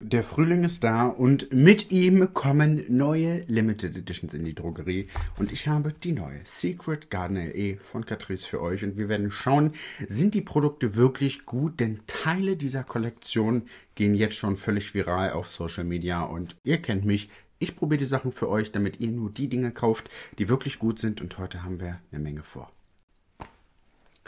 Der Frühling ist da und mit ihm kommen neue Limited Editions in die Drogerie. Und ich habe die neue Secret Garden LE von Catrice für euch. Und wir werden schauen, sind die Produkte wirklich gut? Denn Teile dieser Kollektion gehen jetzt schon völlig viral auf Social Media. Und ihr kennt mich, ich probiere die Sachen für euch, damit ihr nur die Dinge kauft, die wirklich gut sind. Und heute haben wir eine Menge vor.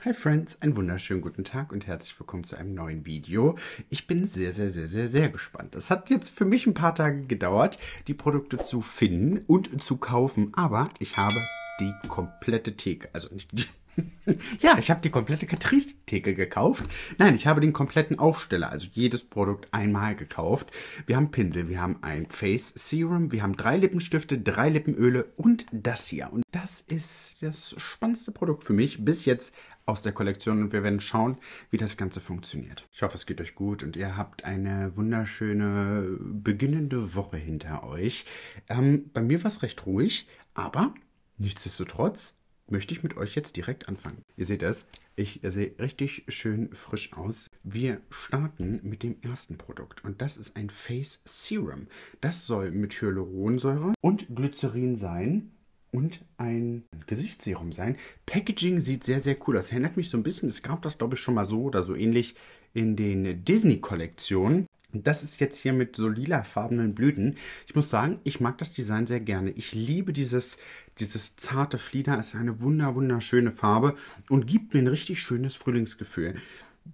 Hi Friends, einen wunderschönen guten Tag und herzlich willkommen zu einem neuen Video. Ich bin sehr, sehr, sehr, sehr, sehr gespannt. Es hat jetzt für mich ein paar Tage gedauert, die Produkte zu finden und zu kaufen, aber ich habe die komplette Theke, also nicht die ja, ich habe die komplette Catrice-Theke gekauft. Nein, ich habe den kompletten Aufsteller, also jedes Produkt einmal gekauft. Wir haben Pinsel, wir haben ein Face Serum, wir haben drei Lippenstifte, drei Lippenöle und das hier. Und das ist das spannendste Produkt für mich bis jetzt aus der Kollektion und wir werden schauen, wie das Ganze funktioniert. Ich hoffe, es geht euch gut und ihr habt eine wunderschöne beginnende Woche hinter euch. Ähm, bei mir war es recht ruhig, aber nichtsdestotrotz möchte ich mit euch jetzt direkt anfangen. Ihr seht es, ich sehe richtig schön frisch aus. Wir starten mit dem ersten Produkt und das ist ein Face Serum. Das soll mit Hyaluronsäure und Glycerin sein und ein Gesichtsserum sein. Packaging sieht sehr, sehr cool aus. Erinnert mich so ein bisschen, es gab das glaube ich schon mal so oder so ähnlich in den Disney-Kollektionen. Das ist jetzt hier mit so lilafarbenen Blüten. Ich muss sagen, ich mag das Design sehr gerne. Ich liebe dieses, dieses zarte Flieder. Es ist eine wunder, wunderschöne Farbe und gibt mir ein richtig schönes Frühlingsgefühl.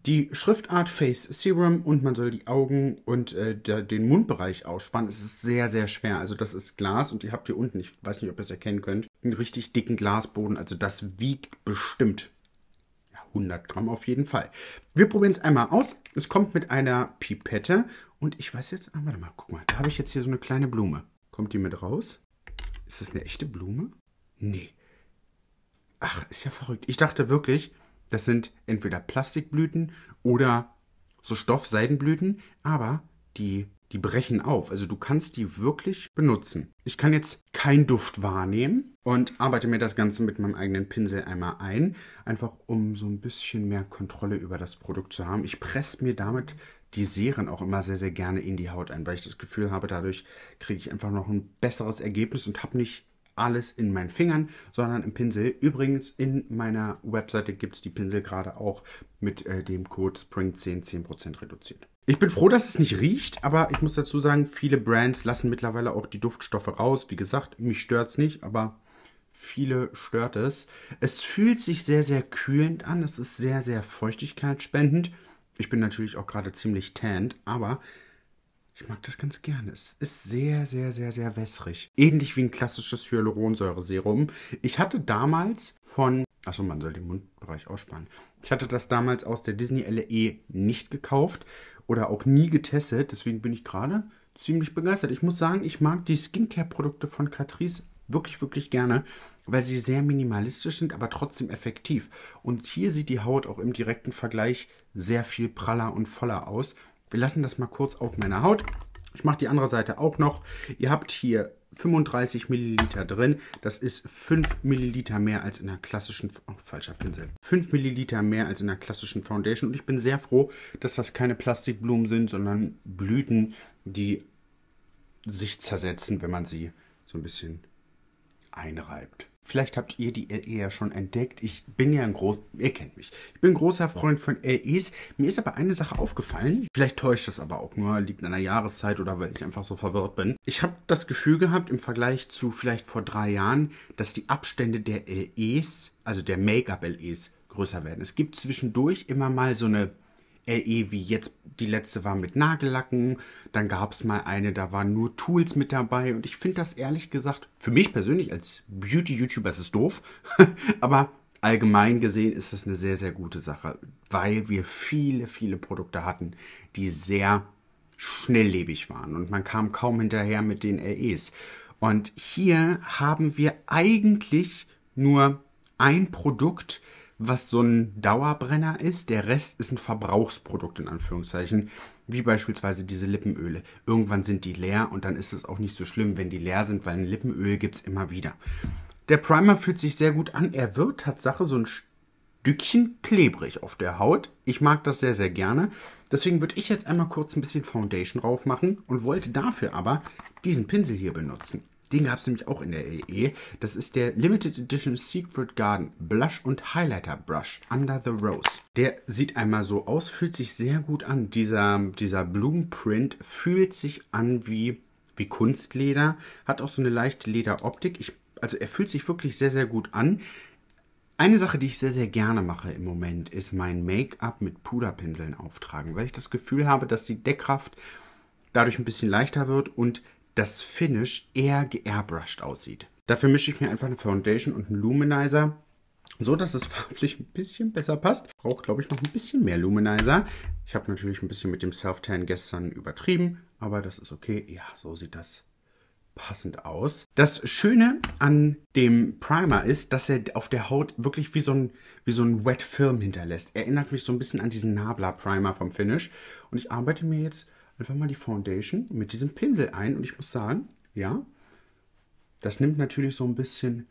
Die Schriftart Face Serum und man soll die Augen und äh, der, den Mundbereich ausspannen. Es ist sehr, sehr schwer. Also das ist Glas und ihr habt hier unten, ich weiß nicht, ob ihr es erkennen könnt, einen richtig dicken Glasboden. Also das wiegt bestimmt 100 Gramm auf jeden Fall. Wir probieren es einmal aus. Es kommt mit einer Pipette und ich weiß jetzt, ah, warte mal, guck mal, da habe ich jetzt hier so eine kleine Blume. Kommt die mit raus? Ist das eine echte Blume? Nee. Ach, ist ja verrückt. Ich dachte wirklich, das sind entweder Plastikblüten oder so Stoffseidenblüten, aber die die brechen auf. Also du kannst die wirklich benutzen. Ich kann jetzt keinen Duft wahrnehmen und arbeite mir das Ganze mit meinem eigenen Pinsel einmal ein, einfach um so ein bisschen mehr Kontrolle über das Produkt zu haben. Ich presse mir damit die Serien auch immer sehr, sehr gerne in die Haut ein, weil ich das Gefühl habe, dadurch kriege ich einfach noch ein besseres Ergebnis und habe nicht alles in meinen Fingern, sondern im Pinsel. Übrigens, in meiner Webseite gibt es die Pinsel gerade auch mit äh, dem Code SPRING10 10% reduziert. Ich bin froh, dass es nicht riecht, aber ich muss dazu sagen, viele Brands lassen mittlerweile auch die Duftstoffe raus. Wie gesagt, mich stört es nicht, aber viele stört es. Es fühlt sich sehr, sehr kühlend an. Es ist sehr, sehr feuchtigkeitsspendend. Ich bin natürlich auch gerade ziemlich tanned, aber ich mag das ganz gerne. Es ist sehr, sehr, sehr, sehr wässrig. Ähnlich wie ein klassisches Hyaluronsäure-Serum. Ich hatte damals von Achso, man soll den Mundbereich ausspannen. Ich hatte das damals aus der Disney LE nicht gekauft oder auch nie getestet. Deswegen bin ich gerade ziemlich begeistert. Ich muss sagen, ich mag die Skincare-Produkte von Catrice wirklich, wirklich gerne, weil sie sehr minimalistisch sind, aber trotzdem effektiv. Und hier sieht die Haut auch im direkten Vergleich sehr viel praller und voller aus. Wir lassen das mal kurz auf meiner Haut. Ich mache die andere Seite auch noch. Ihr habt hier 35 Milliliter drin. Das ist 5 Milliliter mehr als in der klassischen, oh, falscher Pinsel, 5 Milliliter mehr als in der klassischen Foundation. Und ich bin sehr froh, dass das keine Plastikblumen sind, sondern Blüten, die sich zersetzen, wenn man sie so ein bisschen einreibt. Vielleicht habt ihr die LE ja schon entdeckt. Ich bin ja ein groß, ihr kennt mich. Ich bin ein großer Freund von LEs. Mir ist aber eine Sache aufgefallen. Vielleicht täuscht das aber auch nur, liegt an der Jahreszeit oder weil ich einfach so verwirrt bin. Ich habe das Gefühl gehabt im Vergleich zu vielleicht vor drei Jahren, dass die Abstände der LEs, also der Make-up-LEs, größer werden. Es gibt zwischendurch immer mal so eine LE wie jetzt die letzte war mit Nagellacken. Dann gab es mal eine, da waren nur Tools mit dabei. Und ich finde das ehrlich gesagt, für mich persönlich als Beauty-YouTuber ist es doof. Aber allgemein gesehen ist das eine sehr, sehr gute Sache, weil wir viele, viele Produkte hatten, die sehr schnelllebig waren. Und man kam kaum hinterher mit den LEs. Und hier haben wir eigentlich nur ein Produkt, was so ein Dauerbrenner ist. Der Rest ist ein Verbrauchsprodukt in Anführungszeichen, wie beispielsweise diese Lippenöle. Irgendwann sind die leer und dann ist es auch nicht so schlimm, wenn die leer sind, weil ein Lippenöl gibt es immer wieder. Der Primer fühlt sich sehr gut an. Er wird Tatsache so ein Stückchen klebrig auf der Haut. Ich mag das sehr, sehr gerne. Deswegen würde ich jetzt einmal kurz ein bisschen Foundation drauf machen und wollte dafür aber diesen Pinsel hier benutzen. Den gab es nämlich auch in der EE. Das ist der Limited Edition Secret Garden Blush und Highlighter Brush Under the Rose. Der sieht einmal so aus, fühlt sich sehr gut an. Dieser, dieser Blumenprint fühlt sich an wie, wie Kunstleder, hat auch so eine leichte Lederoptik. Ich, also er fühlt sich wirklich sehr, sehr gut an. Eine Sache, die ich sehr, sehr gerne mache im Moment, ist mein Make-up mit Puderpinseln auftragen, weil ich das Gefühl habe, dass die Deckkraft dadurch ein bisschen leichter wird und das Finish eher geairbrushed aussieht. Dafür mische ich mir einfach eine Foundation und einen Luminizer, so dass es farblich ein bisschen besser passt. Braucht, glaube ich, noch ein bisschen mehr Luminizer. Ich habe natürlich ein bisschen mit dem Self-Tan gestern übertrieben, aber das ist okay. Ja, so sieht das passend aus. Das Schöne an dem Primer ist, dass er auf der Haut wirklich wie so ein, wie so ein Wet Film hinterlässt. Erinnert mich so ein bisschen an diesen Nabla Primer vom Finish. Und ich arbeite mir jetzt einfach mal die Foundation mit diesem Pinsel ein. Und ich muss sagen, ja, das nimmt natürlich so ein bisschen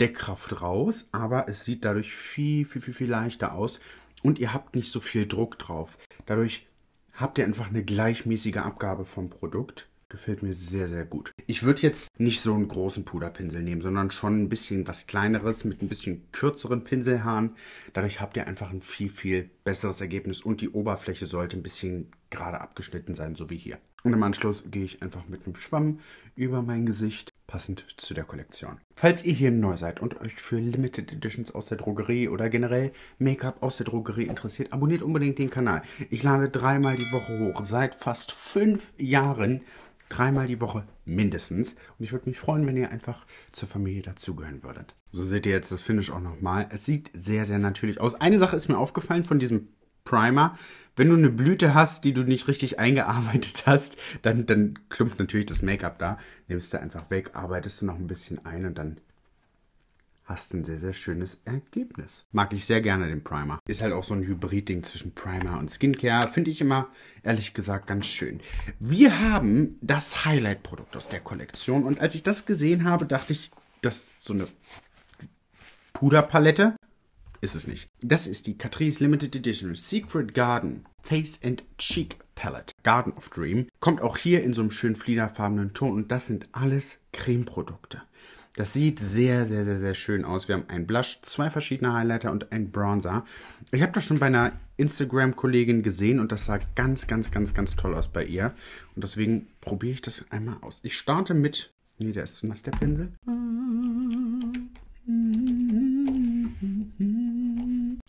Deckkraft raus, aber es sieht dadurch viel, viel, viel, viel leichter aus. Und ihr habt nicht so viel Druck drauf. Dadurch habt ihr einfach eine gleichmäßige Abgabe vom Produkt. Gefällt mir sehr, sehr gut. Ich würde jetzt nicht so einen großen Puderpinsel nehmen, sondern schon ein bisschen was kleineres mit ein bisschen kürzeren Pinselhaaren. Dadurch habt ihr einfach ein viel, viel besseres Ergebnis und die Oberfläche sollte ein bisschen gerade abgeschnitten sein, so wie hier. Und im Anschluss gehe ich einfach mit einem Schwamm über mein Gesicht, passend zu der Kollektion. Falls ihr hier neu seid und euch für Limited Editions aus der Drogerie oder generell Make-up aus der Drogerie interessiert, abonniert unbedingt den Kanal. Ich lade dreimal die Woche hoch, seit fast fünf Jahren Dreimal die Woche mindestens. Und ich würde mich freuen, wenn ihr einfach zur Familie dazugehören würdet. So seht ihr jetzt das Finish auch nochmal. Es sieht sehr, sehr natürlich aus. Eine Sache ist mir aufgefallen von diesem Primer. Wenn du eine Blüte hast, die du nicht richtig eingearbeitet hast, dann, dann klumpt natürlich das Make-up da. Nimmst du einfach weg, arbeitest du noch ein bisschen ein und dann hast ein sehr, sehr schönes Ergebnis. Mag ich sehr gerne den Primer. Ist halt auch so ein Hybrid-Ding zwischen Primer und Skincare. Finde ich immer, ehrlich gesagt, ganz schön. Wir haben das Highlight-Produkt aus der Kollektion. Und als ich das gesehen habe, dachte ich, das ist so eine Puderpalette. Ist es nicht. Das ist die Catrice Limited Edition Secret Garden Face and Cheek Palette. Garden of Dream. Kommt auch hier in so einem schönen fliederfarbenen Ton. Und das sind alles Cremeprodukte. Das sieht sehr, sehr, sehr, sehr schön aus. Wir haben einen Blush, zwei verschiedene Highlighter und einen Bronzer. Ich habe das schon bei einer Instagram-Kollegin gesehen und das sah ganz, ganz, ganz, ganz toll aus bei ihr. Und deswegen probiere ich das einmal aus. Ich starte mit... Nee, der ist zu nass, der Pinsel.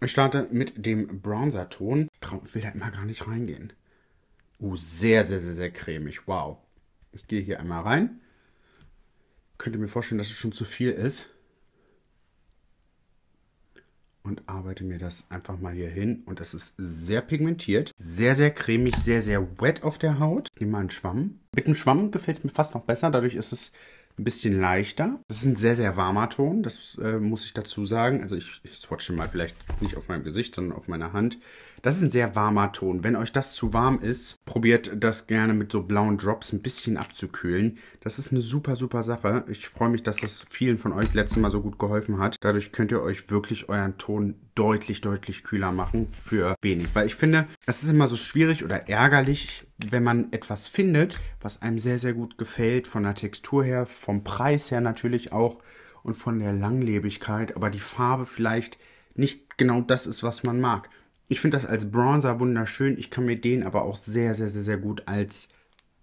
Ich starte mit dem Bronzer-Ton. Ich will da immer gar nicht reingehen. Uh, sehr, sehr, sehr, sehr cremig. Wow. Ich gehe hier einmal rein könnte mir vorstellen, dass es schon zu viel ist. Und arbeite mir das einfach mal hier hin. Und es ist sehr pigmentiert. Sehr, sehr cremig, sehr, sehr wet auf der Haut. Nehme mal einen Schwamm. Mit dem Schwamm gefällt es mir fast noch besser. Dadurch ist es ein bisschen leichter. Das ist ein sehr, sehr warmer Ton, das äh, muss ich dazu sagen. Also ich, ich swatche mal vielleicht nicht auf meinem Gesicht, sondern auf meiner Hand. Das ist ein sehr warmer Ton. Wenn euch das zu warm ist, probiert das gerne mit so blauen Drops ein bisschen abzukühlen. Das ist eine super, super Sache. Ich freue mich, dass das vielen von euch letztes Mal so gut geholfen hat. Dadurch könnt ihr euch wirklich euren Ton deutlich, deutlich kühler machen für wenig. Weil ich finde, es ist immer so schwierig oder ärgerlich, wenn man etwas findet, was einem sehr, sehr gut gefällt, von der Textur her, vom Preis her natürlich auch und von der Langlebigkeit, aber die Farbe vielleicht nicht genau das ist, was man mag. Ich finde das als Bronzer wunderschön, ich kann mir den aber auch sehr, sehr, sehr, sehr gut als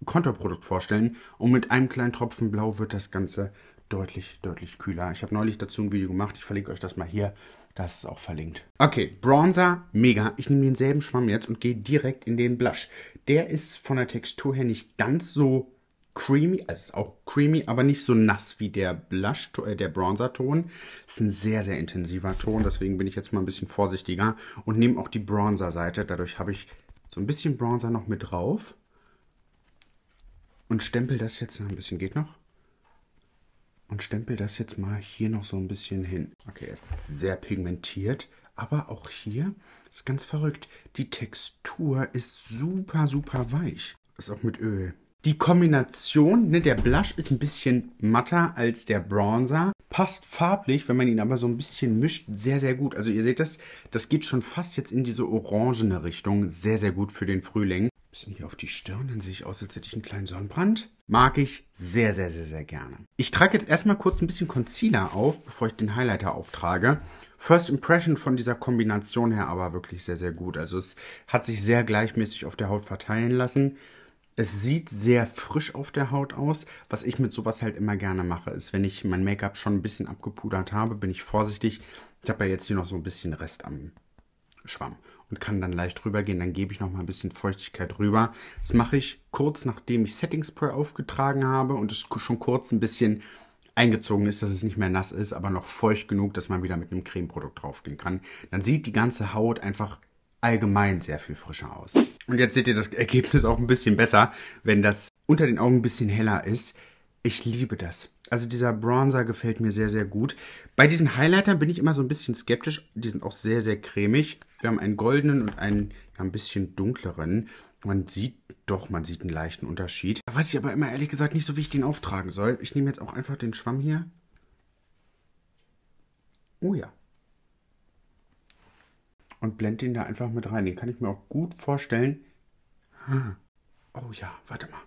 Konterprodukt vorstellen und mit einem kleinen Tropfen Blau wird das Ganze deutlich, deutlich kühler. Ich habe neulich dazu ein Video gemacht, ich verlinke euch das mal hier. Das ist auch verlinkt. Okay, Bronzer, mega. Ich nehme denselben Schwamm jetzt und gehe direkt in den Blush. Der ist von der Textur her nicht ganz so creamy, also ist auch creamy, aber nicht so nass wie der Blush, äh, der Bronzer-Ton. Ist ein sehr, sehr intensiver Ton, deswegen bin ich jetzt mal ein bisschen vorsichtiger und nehme auch die Bronzer-Seite. Dadurch habe ich so ein bisschen Bronzer noch mit drauf und stempel das jetzt, ein bisschen geht noch, und stempel das jetzt mal hier noch so ein bisschen hin. Okay, es ist sehr pigmentiert, aber auch hier ist ganz verrückt. Die Textur ist super, super weich. Ist auch mit Öl. Die Kombination, ne, der Blush ist ein bisschen matter als der Bronzer, passt farblich, wenn man ihn aber so ein bisschen mischt, sehr, sehr gut. Also ihr seht das, das geht schon fast jetzt in diese orangene Richtung. Sehr, sehr gut für den Frühling. Bisschen hier auf die Stirn, dann sehe ich aus, als hätte ich einen kleinen Sonnenbrand. Mag ich sehr, sehr, sehr, sehr gerne. Ich trage jetzt erstmal kurz ein bisschen Concealer auf, bevor ich den Highlighter auftrage. First Impression von dieser Kombination her aber wirklich sehr, sehr gut. Also es hat sich sehr gleichmäßig auf der Haut verteilen lassen. Es sieht sehr frisch auf der Haut aus. Was ich mit sowas halt immer gerne mache, ist, wenn ich mein Make-up schon ein bisschen abgepudert habe, bin ich vorsichtig. Ich habe ja jetzt hier noch so ein bisschen Rest am Schwamm und kann dann leicht drüber gehen. Dann gebe ich noch mal ein bisschen Feuchtigkeit drüber. Das mache ich kurz nachdem ich Setting Spray aufgetragen habe und es schon kurz ein bisschen eingezogen ist, dass es nicht mehr nass ist, aber noch feucht genug, dass man wieder mit einem Cremeprodukt draufgehen kann. Dann sieht die ganze Haut einfach allgemein sehr viel frischer aus. Und jetzt seht ihr das Ergebnis auch ein bisschen besser, wenn das unter den Augen ein bisschen heller ist. Ich liebe das. Also dieser Bronzer gefällt mir sehr, sehr gut. Bei diesen Highlightern bin ich immer so ein bisschen skeptisch. Die sind auch sehr, sehr cremig. Wir haben einen goldenen und einen ja, ein bisschen dunkleren. Man sieht doch, man sieht einen leichten Unterschied. Da weiß ich aber immer ehrlich gesagt nicht so, wie ich den auftragen soll. Ich nehme jetzt auch einfach den Schwamm hier. Oh ja. Und blende den da einfach mit rein. Den kann ich mir auch gut vorstellen. Oh ja, warte mal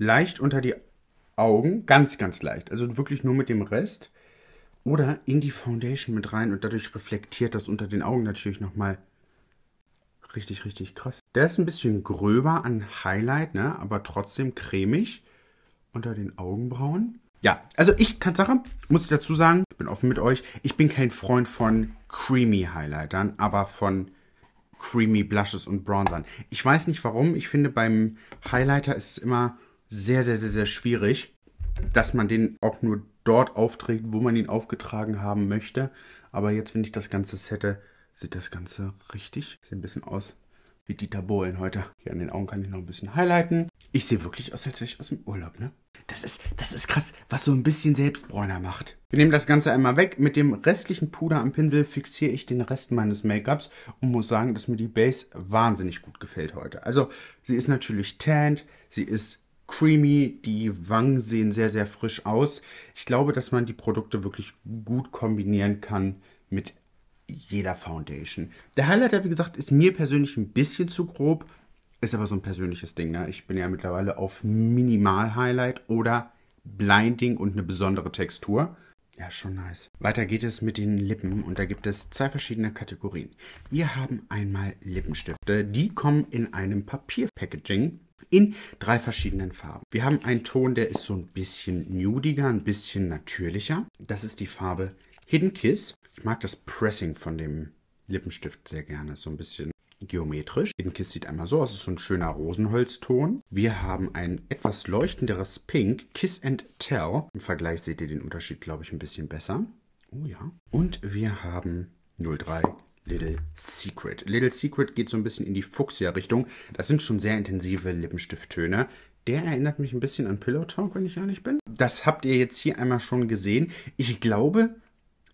leicht unter die Augen, ganz, ganz leicht. Also wirklich nur mit dem Rest. Oder in die Foundation mit rein und dadurch reflektiert das unter den Augen natürlich nochmal richtig, richtig krass. Der ist ein bisschen gröber an Highlight, ne? aber trotzdem cremig unter den Augenbrauen. Ja, also ich, Tatsache, muss ich dazu sagen, ich bin offen mit euch, ich bin kein Freund von creamy Highlightern, aber von creamy Blushes und Bronzern. Ich weiß nicht warum, ich finde beim Highlighter ist es immer sehr, sehr, sehr, sehr schwierig, dass man den auch nur dort aufträgt, wo man ihn aufgetragen haben möchte. Aber jetzt, wenn ich das Ganze sette, sieht das Ganze richtig. Sieht ein bisschen aus wie Dieter Bohlen heute. Hier an den Augen kann ich noch ein bisschen highlighten. Ich sehe wirklich aus, als wäre ich aus dem Urlaub, ne? Das ist, das ist krass, was so ein bisschen Selbstbräuner macht. Wir nehmen das Ganze einmal weg. Mit dem restlichen Puder am Pinsel fixiere ich den Rest meines Make-ups und muss sagen, dass mir die Base wahnsinnig gut gefällt heute. Also, sie ist natürlich tanned, sie ist creamy, die Wangen sehen sehr, sehr frisch aus. Ich glaube, dass man die Produkte wirklich gut kombinieren kann mit jeder Foundation. Der Highlighter, wie gesagt, ist mir persönlich ein bisschen zu grob, ist aber so ein persönliches Ding. Ne? Ich bin ja mittlerweile auf Minimal-Highlight oder Blinding und eine besondere Textur. Ja, schon nice. Weiter geht es mit den Lippen und da gibt es zwei verschiedene Kategorien. Wir haben einmal Lippenstifte, die kommen in einem Papierpackaging in drei verschiedenen Farben. Wir haben einen Ton, der ist so ein bisschen nudiger, ein bisschen natürlicher. Das ist die Farbe Hidden Kiss. Ich mag das Pressing von dem Lippenstift sehr gerne, so ein bisschen geometrisch. Hidden Kiss sieht einmal so aus, ist so ein schöner Rosenholzton. Wir haben ein etwas leuchtenderes Pink, Kiss and Tell. Im Vergleich seht ihr den Unterschied, glaube ich, ein bisschen besser. Oh ja. Und wir haben 03 Little Secret. Little Secret geht so ein bisschen in die Fuchsia-Richtung. Das sind schon sehr intensive Lippenstifttöne. Der erinnert mich ein bisschen an Pillow Talk, wenn ich ehrlich bin. Das habt ihr jetzt hier einmal schon gesehen. Ich glaube,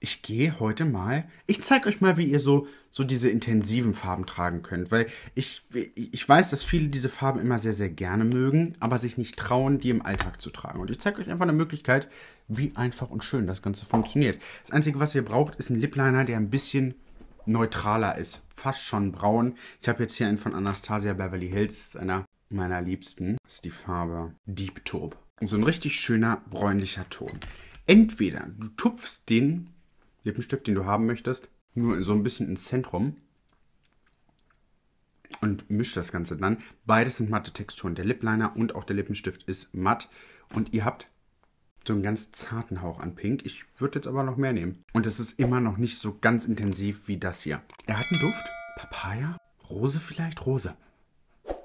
ich gehe heute mal. Ich zeige euch mal, wie ihr so, so diese intensiven Farben tragen könnt. Weil ich, ich weiß, dass viele diese Farben immer sehr, sehr gerne mögen, aber sich nicht trauen, die im Alltag zu tragen. Und ich zeige euch einfach eine Möglichkeit, wie einfach und schön das Ganze funktioniert. Das Einzige, was ihr braucht, ist ein Lip Liner, der ein bisschen neutraler ist. Fast schon braun. Ich habe jetzt hier einen von Anastasia Beverly Hills, einer meiner liebsten. Das ist die Farbe Deep Taupe. So ein richtig schöner bräunlicher Ton. Entweder du tupfst den Lippenstift, den du haben möchtest, nur so ein bisschen ins Zentrum und mischst das Ganze dann. Beides sind matte Texturen. Der Lip Liner und auch der Lippenstift ist matt und ihr habt so einen ganz zarten Hauch an Pink. Ich würde jetzt aber noch mehr nehmen. Und es ist immer noch nicht so ganz intensiv wie das hier. Er hat einen Duft. Papaya? Rose vielleicht? Rose.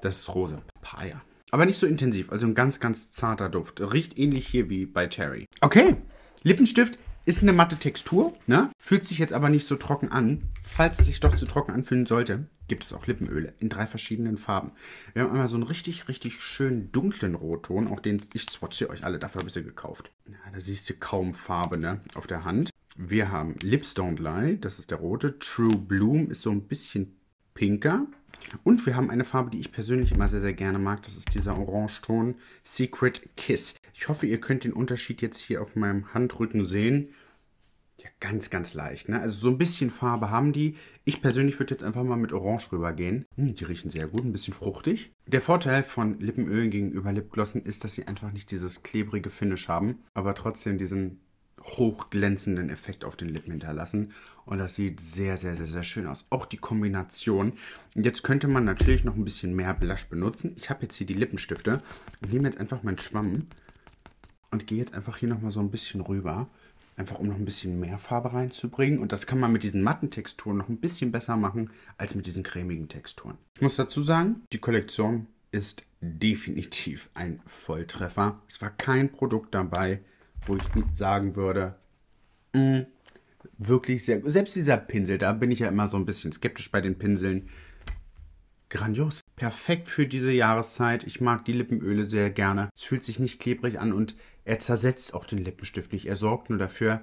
Das ist Rose. Papaya. Aber nicht so intensiv. Also ein ganz, ganz zarter Duft. Riecht ähnlich hier wie bei Terry. Okay. Lippenstift ist eine matte Textur, ne? Fühlt sich jetzt aber nicht so trocken an. Falls es sich doch zu trocken anfühlen sollte, gibt es auch Lippenöle in drei verschiedenen Farben. Wir haben einmal so einen richtig, richtig schönen dunklen Rotton, auch den, ich swatche euch alle, dafür habe ich sie gekauft. Ja, da siehst du kaum Farbe, ne? Auf der Hand. Wir haben Lips Don't Lie, das ist der rote. True Bloom ist so ein bisschen pinker. Und wir haben eine Farbe, die ich persönlich immer sehr, sehr gerne mag. Das ist dieser Orangeton Secret Kiss. Ich hoffe, ihr könnt den Unterschied jetzt hier auf meinem Handrücken sehen. Ja, ganz, ganz leicht. Ne? Also so ein bisschen Farbe haben die. Ich persönlich würde jetzt einfach mal mit Orange rübergehen. Hm, die riechen sehr gut, ein bisschen fruchtig. Der Vorteil von Lippenölen gegenüber Lipglossen ist, dass sie einfach nicht dieses klebrige Finish haben, aber trotzdem diesen hochglänzenden Effekt auf den Lippen hinterlassen. Und das sieht sehr, sehr, sehr, sehr schön aus. Auch die Kombination. Jetzt könnte man natürlich noch ein bisschen mehr Blush benutzen. Ich habe jetzt hier die Lippenstifte. Ich nehme jetzt einfach meinen Schwamm und gehe jetzt einfach hier nochmal so ein bisschen rüber. Einfach um noch ein bisschen mehr Farbe reinzubringen. Und das kann man mit diesen matten Texturen noch ein bisschen besser machen als mit diesen cremigen Texturen. Ich muss dazu sagen, die Kollektion ist definitiv ein Volltreffer. Es war kein Produkt dabei, wo ich nicht sagen würde, mh, mm, wirklich sehr gut. Selbst dieser Pinsel, da bin ich ja immer so ein bisschen skeptisch bei den Pinseln. Grandios. Perfekt für diese Jahreszeit. Ich mag die Lippenöle sehr gerne. Es fühlt sich nicht klebrig an und er zersetzt auch den Lippenstift nicht. Er sorgt nur dafür,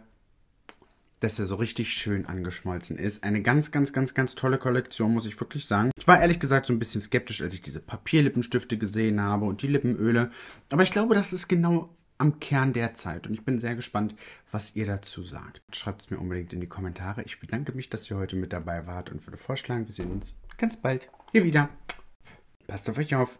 dass er so richtig schön angeschmolzen ist. Eine ganz, ganz, ganz, ganz tolle Kollektion, muss ich wirklich sagen. Ich war ehrlich gesagt so ein bisschen skeptisch, als ich diese Papierlippenstifte gesehen habe und die Lippenöle. Aber ich glaube, das ist genau am Kern der Zeit. Und ich bin sehr gespannt, was ihr dazu sagt. Schreibt es mir unbedingt in die Kommentare. Ich bedanke mich, dass ihr heute mit dabei wart und würde vorschlagen, wir sehen uns ganz bald hier wieder. Passt auf euch auf.